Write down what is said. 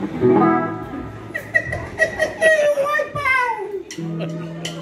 Meu pai, pau!